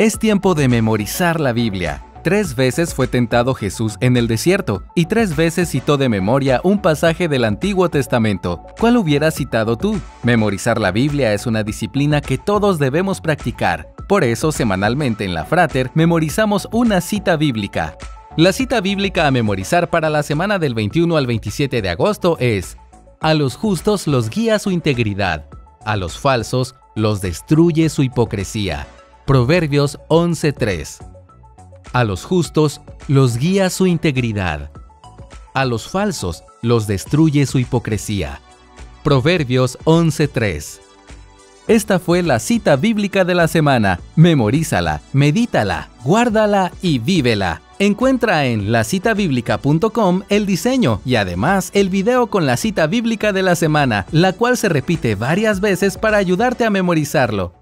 Es tiempo de memorizar la Biblia. Tres veces fue tentado Jesús en el desierto y tres veces citó de memoria un pasaje del Antiguo Testamento. ¿Cuál hubieras citado tú? Memorizar la Biblia es una disciplina que todos debemos practicar. Por eso, semanalmente en la Frater, memorizamos una cita bíblica. La cita bíblica a memorizar para la semana del 21 al 27 de agosto es, A los justos los guía su integridad, a los falsos los destruye su hipocresía. Proverbios 11:3. A los justos los guía su integridad. A los falsos los destruye su hipocresía. Proverbios 11:3. Esta fue la cita bíblica de la semana. Memorízala, medítala, guárdala y vívela. Encuentra en lacitabiblica.com el diseño y además el video con la cita bíblica de la semana, la cual se repite varias veces para ayudarte a memorizarlo.